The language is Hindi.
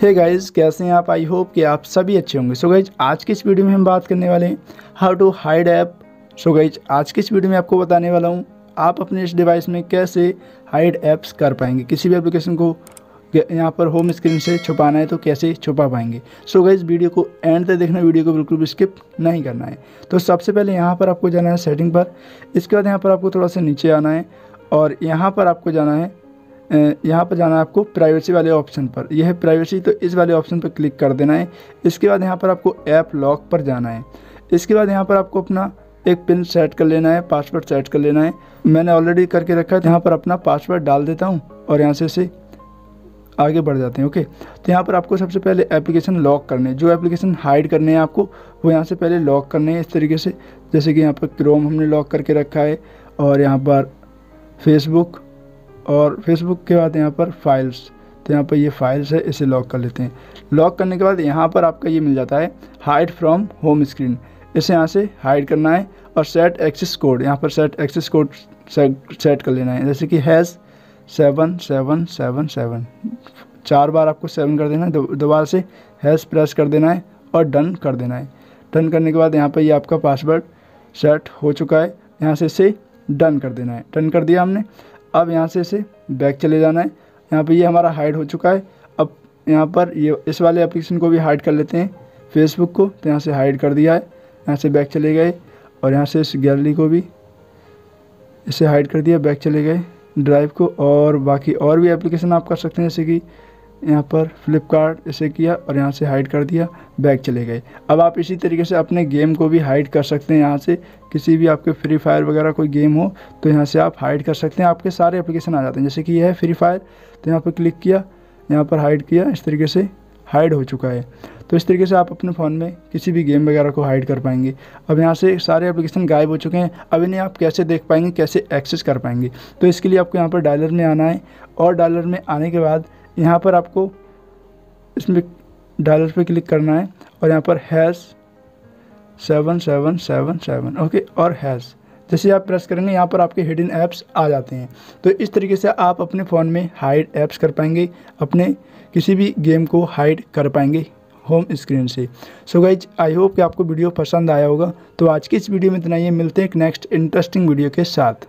हे गाइस कैसे हैं आप? आई होप कि आप सभी अच्छे होंगे। सो गाइज़ आज की इस वीडियो में हम बात करने वाले हैं how to hide app so guys आज की इस वीडियो में आपको बताने वाला हूँ, आप अपने इस डिवाइस में कैसे हाइड ऐप्स कर पाएँगे। किसी भी एप्लीकेशन को यहाँ पर होम स्क्रीन से छुपाना है तो कैसे छुपा पाएँगे। सो गाइज़ वीडियो को एंड तक देखना वीडियो को बिल्कुल भी स्किप नहीं करना है। तो सबसे पहले यहाँ पर आपको जाना है सेटिंग पर। इसके बाद यहाँ पर आपको थोड़ा सा नीचे आना है और यहाँ पर आपको जाना है यहाँ पर जाना है आपको प्राइवेसी वाले ऑप्शन पर। यह है प्राइवेसी तो इस वाले ऑप्शन पर क्लिक कर देना है। इसके बाद यहाँ पर आपको ऐप लॉक पर जाना है। इसके बाद यहाँ पर आपको अपना एक पिन सेट कर लेना है पासवर्ड सेट कर लेना है। मैंने ऑलरेडी करके रखा है यहाँ पर अपना पासवर्ड डाल देता हूँ और यहाँ से इसे आगे बढ़ जाते हैं ओके तो यहाँ पर आपको सबसे पहले एप्लीकेशन लॉक करने जो एप्लीकेशन हाइड करने हैं आपको, वो यहाँ से पहले लॉक करने हैं इस तरीके से। जैसे कि यहाँ पर क्रोम हमने लॉक करके रखा है और यहाँ पर फेसबुक और फेसबुक के बाद यहाँ पर फाइल्स तो यहाँ पर ये फाइल्स है, इसे लॉक कर लेते हैं। लॉक करने के बाद यहाँ पर आपका ये मिल जाता है हाइड फ्रॉम होम स्क्रीन इसे यहाँ से हाइड करना है और सेट एक्सेस कोड यहाँ पर सेट एक्सेस कोड सेट कर लेना है। जैसे कि hash seven seven seven seven चार बार आपको सेवन कर देना है दोबारा से हैज़ प्रेस कर देना है और डन कर देना है। डन करने के बाद यहाँ पर ये यह आपका पासवर्ड सेट हो चुका है। यहाँ से इसे डन कर देना है। डन कर दिया हमने। अब यहाँ से इसे बैक चले जाना है। यहाँ पे ये हमारा हाइड हो चुका है। अब यहाँ पर ये, इस वाले एप्लीकेशन को भी हाइड कर लेते हैं। फेसबुक को तो यहाँ से हाइड कर दिया है। यहाँ से बैक चले गए और यहाँ से इस गैलरी को भी इसे हाइड कर दिया बैक चले गए। ड्राइव को और बाकी और भी एप्लीकेशन आप कर सकते हैं, जैसे कि यहाँ पर फ्लिपकार्ट इसे किया और यहाँ से हाइड कर दिया बैग चले गए। अब आप इसी तरीके से अपने गेम को भी हाइड कर सकते हैं यहाँ से। किसी भी आपके फ्री फायर वगैरह कोई गेम हो तो यहाँ से आप हाइड कर सकते हैं। आपके सारे एप्लीकेशन आ जाते हैं। जैसे कि यह है फ्री फायर तो यहाँ पर क्लिक किया, यहाँ पर हाइड किया, इस तरीके से हाइड हो चुका है। तो इस तरीके से आप अपने फ़ोन में किसी भी गेम वगैरह को हाइड कर पाएँगे। अब यहाँ से सारे एप्लीकेशन गायब हो चुके हैं। अब इन्हें आप कैसे देख पाएँगे, कैसे एक्सेस कर पाएँगे? तो इसके लिए आपको यहाँ पर डायलर में आना है और डायलर में आने के बाद यहाँ पर आपको इसमें डॉलर पे क्लिक करना है और यहाँ पर hash seven seven seven seven okay और हैज़ जैसे आप प्रेस करेंगे, यहाँ पर आपके हिडन ऐप्स आ जाते हैं। तो इस तरीके से आप अपने फ़ोन में हाइड ऐप्स कर पाएँगे, अपने किसी भी गेम को हाइड कर पाएँगे होम स्क्रीन से। सो गाइज़ आई होप कि आपको वीडियो पसंद आया होगा। तो आज की इस वीडियो में इतना ही मिलते हैं एक नेक्स्ट इंटरेस्टिंग वीडियो के साथ।